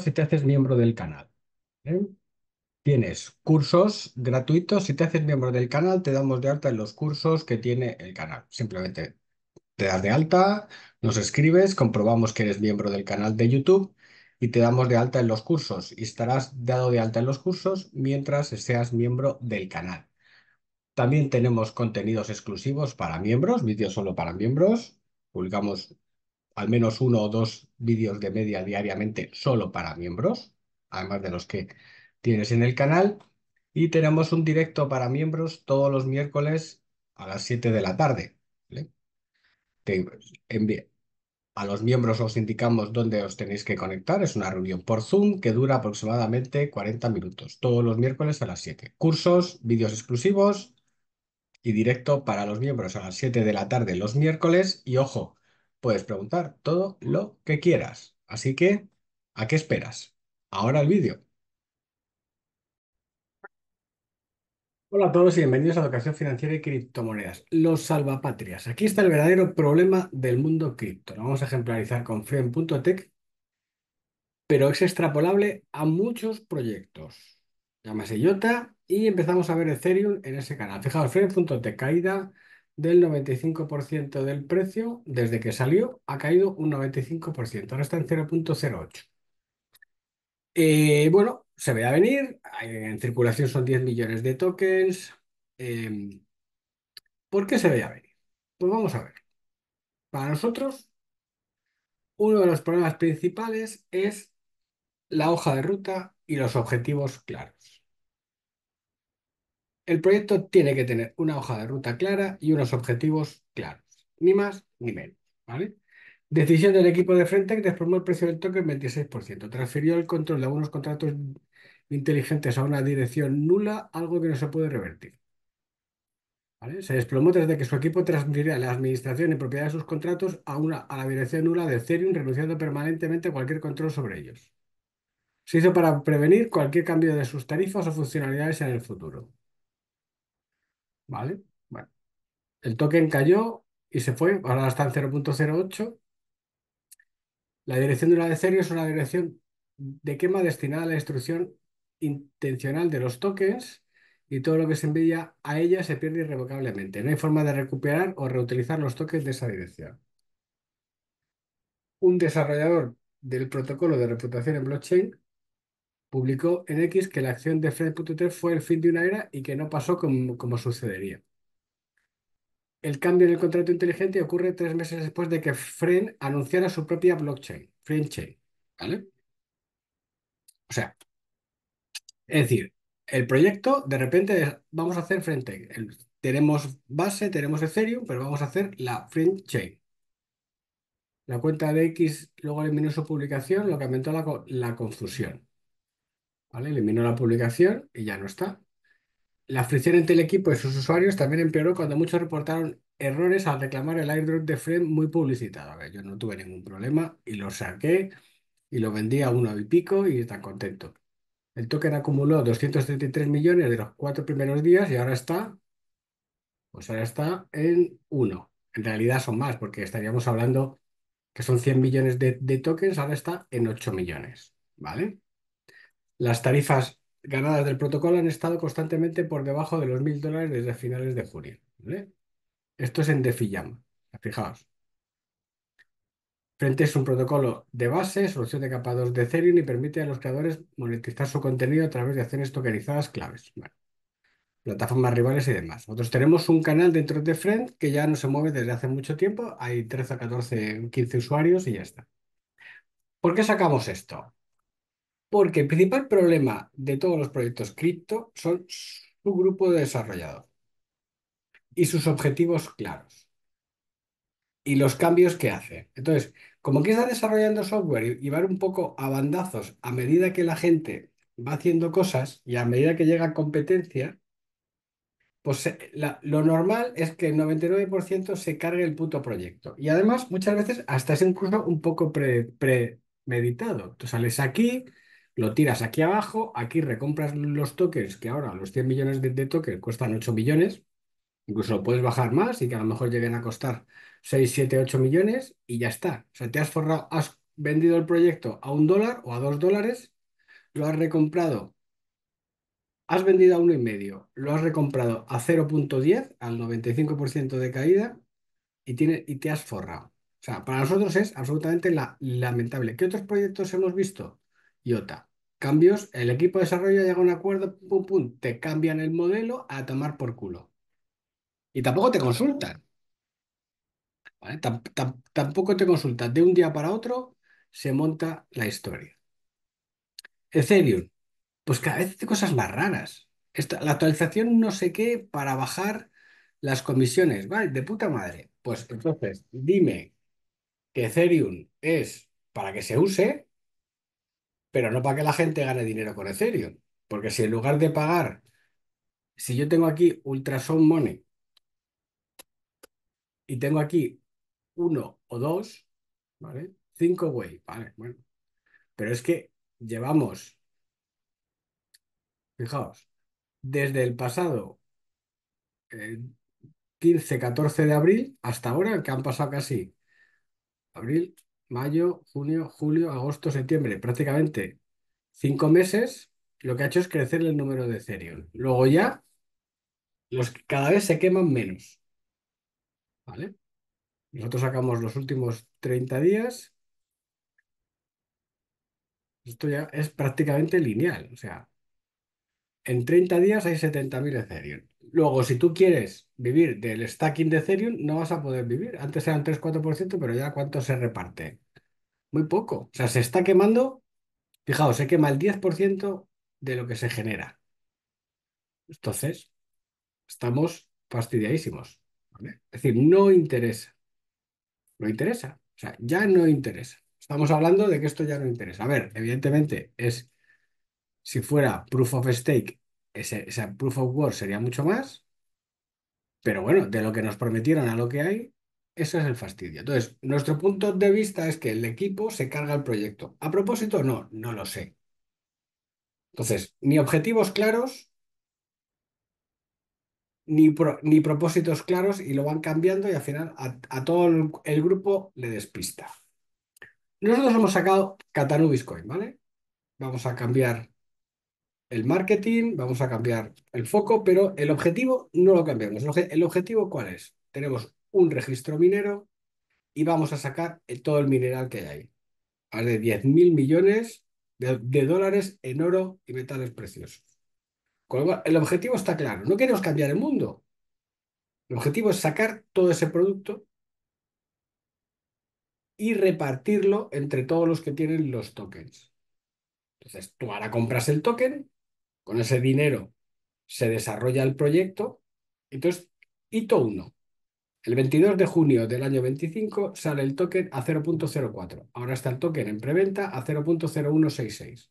si te haces miembro del canal. ¿eh? Tienes cursos gratuitos. Si te haces miembro del canal, te damos de alta en los cursos que tiene el canal. Simplemente te das de alta, nos escribes, comprobamos que eres miembro del canal de YouTube y te damos de alta en los cursos. Y estarás dado de alta en los cursos mientras seas miembro del canal. También tenemos contenidos exclusivos para miembros, vídeos solo para miembros. Publicamos al menos uno o dos vídeos de media diariamente solo para miembros, además de los que tienes en el canal. Y tenemos un directo para miembros todos los miércoles a las 7 de la tarde. a los miembros os indicamos dónde os tenéis que conectar. Es una reunión por Zoom que dura aproximadamente 40 minutos, todos los miércoles a las 7. Cursos, vídeos exclusivos y directo para los miembros a las 7 de la tarde los miércoles. Y ojo, puedes preguntar todo lo que quieras. Así que, ¿a qué esperas? Ahora el vídeo. Hola a todos y bienvenidos a Educación Financiera y Criptomonedas. Los salvapatrias. Aquí está el verdadero problema del mundo cripto. Lo vamos a ejemplarizar con Frame.tech, pero es extrapolable a muchos proyectos. Llámase IOTA y empezamos a ver Ethereum en ese canal. Fijaos, Frame.tech caída del 95% del precio desde que salió, ha caído un 95%, ahora está en 0.08. Eh, bueno, se ve a venir, en circulación son 10 millones de tokens. Em, ¿por qué se ve a venir? Pues vamos a ver. Para nosotros, uno de los problemas principales es la hoja de ruta y los objetivos claros. El proyecto tiene que tener una hoja de ruta clara y unos objetivos claros, ni más ni menos, ¿vale? Decisión del equipo de Frentec desplomó el precio del token 26%. Transfirió el control de algunos contratos inteligentes a una dirección nula, algo que no se puede revertir. Se desplomó desde que su equipo transfirió la administración y propiedad de sus contratos a, una, a la dirección nula de Ethereum, renunciando permanentemente a cualquier control sobre ellos. Se hizo para prevenir cualquier cambio de sus tarifas o funcionalidades en el futuro. ¿Vale? Bueno. El token cayó y se fue, ahora está en 0.08. La dirección de una de Ethereum es una dirección de quema destinada a la destrucción intencional de los tokens y todo lo que se envía a ella se pierde irrevocablemente. No hay forma de recuperar o reutilizar los tokens de esa dirección. Un desarrollador del protocolo de reputación en blockchain publicó en X que la acción de Fred.t fue el fin de una era y que no pasó como, sucedería. El cambio en el contrato inteligente ocurre tres meses después de que Fren anunciara su propia blockchain, FriendChain. ¿Vale? O sea, es decir, el proyecto, de repente, vamos a hacer frente. tenemos base, tenemos Ethereum, pero vamos a hacer la FriendChain. La cuenta de X luego eliminó su publicación, lo que aumentó la confusión. Eliminó la publicación y ya no está. La fricción entre el equipo y sus usuarios también empeoró cuando muchos reportaron errores al reclamar el airdrop de Frame muy publicitado. Yo no tuve ningún problema y lo saqué y lo vendí a uno y pico y está contento. El token acumuló 233 millones de los cuatro primeros días y ahora está, pues ahora está en uno. En realidad son más porque estaríamos hablando que son 100 millones de, de tokens, ahora está en 8 millones, ¿vale? Las tarifas ganadas del protocolo han estado constantemente por debajo de los mil dólares desde finales de junio. Esto es en DeFi Fijaos. Frente es un protocolo de base, solución de capa 2 de Ethereum y permite a los creadores monetizar su contenido a través de acciones tokenizadas claves. plataformas rivales y demás. Nosotros tenemos un canal dentro de Friend que ya no se mueve desde hace mucho tiempo. Hay 13, 14, 15 usuarios y ya está. ¿Por qué sacamos esto? Porque el principal problema de todos los proyectos cripto son su grupo de desarrollador y sus objetivos claros y los cambios que hace. Entonces, como que está desarrollando software y, va un poco a bandazos a medida que la gente va haciendo cosas y a medida que llega competencia, pues lo normal es que el 99% se cargue el puto proyecto. Y además, muchas veces hasta es incluso un poco premeditado. Tú sales aquí, lo tiras aquí abajo, aquí recompras los tokens, que ahora los 100 millones de, tokens cuestan 8 millones, incluso lo puedes bajar más y que a lo mejor lleguen a costar 6, 7, 8 millones y ya está. O sea, te has forrado, has vendido el proyecto a un dólar o a dos dólares, lo has recomprado, has vendido a uno y medio, lo has recomprado a 0.10, al 95% de caída, y, tiene, y te has forrado. O sea, para nosotros es absolutamente lamentable. ¿Qué otros proyectos hemos visto? IOTA. Cambios, el equipo de desarrollo llega a un acuerdo, pum, pum, te cambian el modelo a tomar por culo. Y tampoco te consultan. tampoco te consultan. De un día para otro se monta la historia. Ethereum, pues cada vez hace cosas más raras. la actualización no sé qué para bajar las comisiones. Vale, de puta madre. Pues entonces, dime que Ethereum es para que se use, pero no para que la gente gane dinero con Ethereum. Porque si en lugar de pagar, si yo tengo aquí Ultrasound Money y tengo aquí uno o dos, ¿vale? Cinco way, vale, bueno. Pero es que llevamos, fijaos, desde el pasado 15, eh, 14 de abril hasta ahora, que han pasado casi abril, mayo, junio, julio, agosto, septiembre, prácticamente cinco meses, lo que ha hecho es crecer el número de Ethereum. Luego ya, los cada vez se queman menos. ¿Vale? Nosotros sacamos los últimos 30 días. Esto ya es prácticamente lineal. O sea, en 30 días hay 70.000 Ethereum. Luego, si tú quieres vivir del stacking de Ethereum, no vas a poder vivir. Antes eran 3-4%, pero ya ¿cuánto se reparte? Muy poco. O sea, se está quemando, fijaos, se quema el 10% de lo que se genera. Entonces, estamos fastidiadísimos. Es decir, no interesa. No interesa. O sea, ya no interesa. Estamos hablando de que esto ya no interesa. A ver, evidentemente es, si fuera proof of stake, ese, proof of work sería mucho más, pero bueno, de lo que nos prometieron a lo que hay, eso es el fastidio. Entonces, nuestro punto de vista es que el equipo se carga el proyecto. ¿A propósito? No, no lo sé. Entonces, ni objetivos claros, ni, ni propósitos claros y lo van cambiando y al final a, todo el, grupo le despista. Nosotros hemos sacado Katanu Bitcoin, ¿vale? Vamos a cambiar el marketing, vamos a cambiar el foco, pero el objetivo no lo cambiamos. El, objetivo cuál es? Tenemos un registro minero y vamos a sacar todo el mineral que hay ahí. De 10 mil millones de, de dólares en oro y metales preciosos el objetivo está claro. No queremos cambiar el mundo. El objetivo es sacar todo ese producto y repartirlo entre todos los que tienen los tokens. Entonces, tú ahora compras el token, con ese dinero se desarrolla el proyecto. Entonces, hito 1. El 22 de junio del año 25 sale el token a 0.04. Ahora está el token en preventa a 0.0166.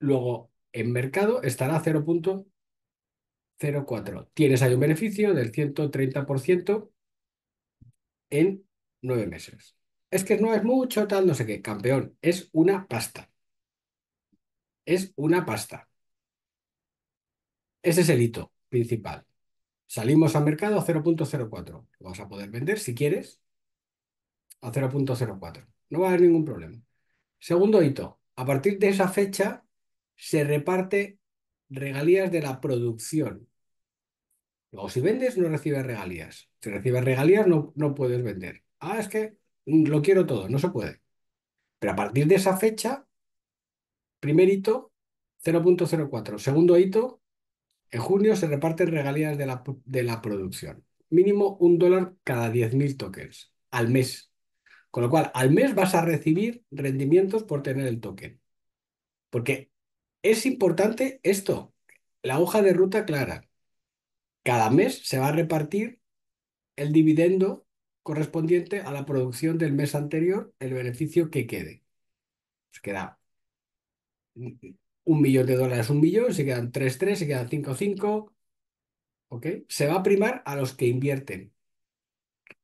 Luego, en mercado estará a 0.04. Tienes ahí un beneficio del 130% en nueve meses. Es que no es mucho, tal, no sé qué. Campeón, es una pasta. Es una pasta. Ese es el hito principal. Salimos al mercado a 0.04. Lo vas a poder vender si quieres a 0.04. No va a haber ningún problema. Segundo hito. A partir de esa fecha se reparte regalías de la producción. Luego, si vendes, no recibes regalías. Si recibes regalías, no, no puedes vender. Ah, es que lo quiero todo, no se puede. Pero a partir de esa fecha, primer hito, 0.04. Segundo hito, en junio se reparten regalías de la, de la producción. Mínimo un dólar cada 10.000 tokens al mes. Con lo cual, al mes vas a recibir rendimientos por tener el token. Porque es importante esto, la hoja de ruta clara. Cada mes se va a repartir el dividendo correspondiente a la producción del mes anterior, el beneficio que quede. Se queda un millón de dólares, un millón, se quedan tres, tres, se quedan cinco, cinco. ¿Ok? Se va a primar a los que invierten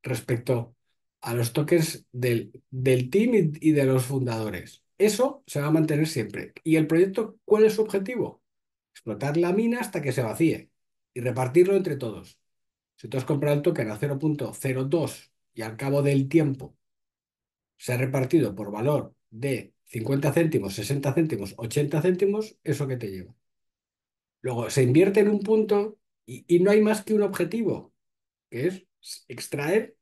respecto a los tokens del, del team y de los fundadores. Eso se va a mantener siempre. ¿Y el proyecto cuál es su objetivo? Explotar la mina hasta que se vacíe y repartirlo entre todos. Si tú has comprado el token a 0.02 y al cabo del tiempo se ha repartido por valor de 50 céntimos, 60 céntimos, 80 céntimos, eso que te lleva. Luego se invierte en un punto y, y no hay más que un objetivo, que es extraer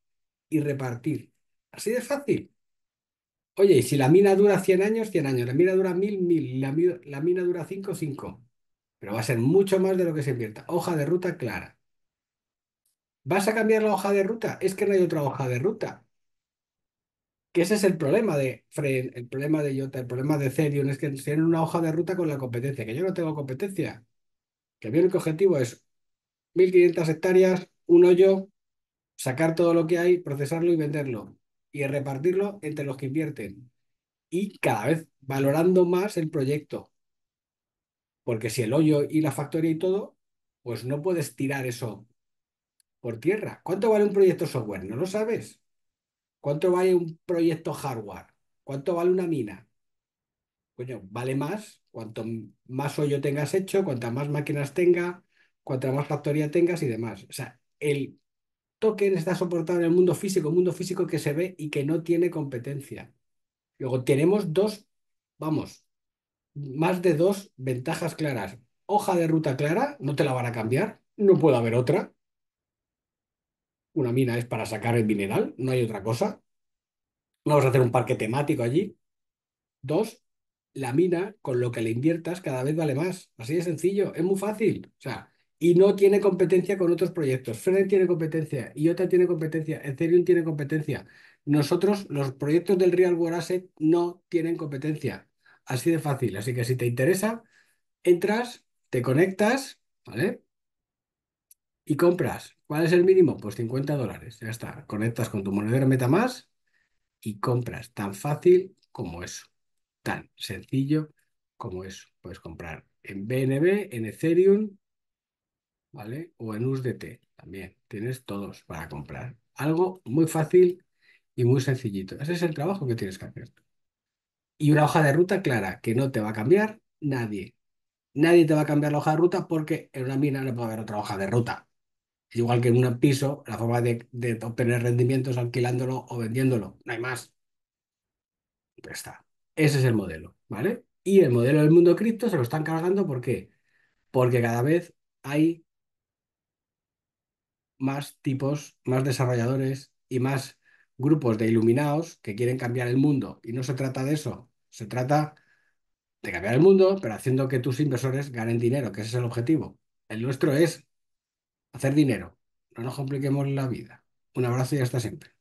y repartir. Así de fácil. Oye, y si la mina dura 100 años, 100 años, la mina dura 1000, 1000, la, la mina dura 5, 5. Pero va a ser mucho más de lo que se invierta. Hoja de ruta clara. ¿Vas a cambiar la hoja de ruta? Es que no hay otra hoja de ruta. Que ese es el problema de Fred, el problema de IOTA, el problema de Ethereum, es que tienen una hoja de ruta con la competencia, que yo no tengo competencia. Que mi único objetivo es 1.500 hectáreas, un hoyo, sacar todo lo que hay, procesarlo y venderlo. Y repartirlo entre los que invierten. Y cada vez valorando más el proyecto. Porque si el hoyo y la factoría y todo, pues no puedes tirar eso por tierra. ¿Cuánto vale un proyecto software? ¿No lo sabes? ¿Cuánto vale un proyecto hardware? ¿Cuánto vale una mina? Coño, vale más cuanto más hoyo tengas hecho, cuantas más máquinas tenga, cuanta más factoría tengas y demás. O sea, el token está soportado en el mundo físico, un mundo físico que se ve y que no tiene competencia. Luego tenemos dos, vamos, más de dos ventajas claras. Hoja de ruta clara, no te la van a cambiar, no puede haber otra. Una mina es para sacar el mineral, no hay otra cosa. Vamos a hacer un parque temático allí. Dos, la mina, con lo que le inviertas, cada vez vale más. Así de sencillo, es muy fácil. O sea, y no tiene competencia con otros proyectos. Fred tiene competencia, IOTA tiene competencia, Ethereum tiene competencia. Nosotros, los proyectos del Real World Asset, no tienen competencia. Así de fácil. Así que si te interesa, entras, te conectas, ¿vale? Y compras. ¿Cuál es el mínimo? Pues 50 dólares. Ya está. Conectas con tu monedero MetaMask y compras. Tan fácil como eso. Tan sencillo como eso. Puedes comprar en BNB, en Ethereum, ¿vale? O en USDT también. Tienes todos para comprar. Algo muy fácil y muy sencillito. Ese es el trabajo que tienes que hacer. Y una hoja de ruta clara que no te va a cambiar nadie. Nadie te va a cambiar la hoja de ruta porque en una mina no puede haber otra hoja de ruta. Igual que en un piso, la forma de, obtener rendimientos alquilándolo o vendiéndolo. No hay más. Ya está. Ese es el modelo, ¿vale? Y el modelo del mundo cripto se lo están cargando, ¿por qué? Porque cada vez hay más tipos, más desarrolladores y más grupos de iluminados que quieren cambiar el mundo. Y no se trata de eso, se trata de cambiar el mundo, pero haciendo que tus inversores ganen dinero, que ese es el objetivo. El nuestro es hacer dinero. No nos compliquemos la vida. Un abrazo y hasta siempre.